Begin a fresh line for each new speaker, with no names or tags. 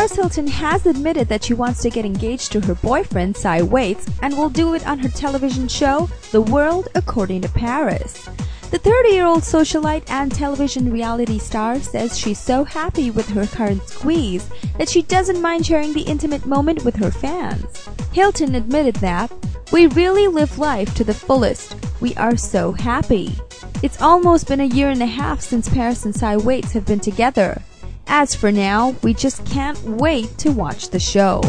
Paris Hilton has admitted that she wants to get engaged to her boyfriend, Cy Waits, and will do it on her television show, The World According to Paris. The 30 year old socialite and television reality star says she's so happy with her current squeeze that she doesn't mind sharing the intimate moment with her fans. Hilton admitted that, We really live life to the fullest. We are so happy. It's almost been a year and a half since Paris and Cy Waits have been together. As for now, we just can't wait to watch the show.